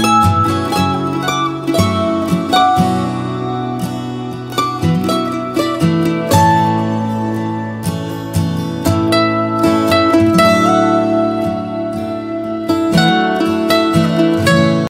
you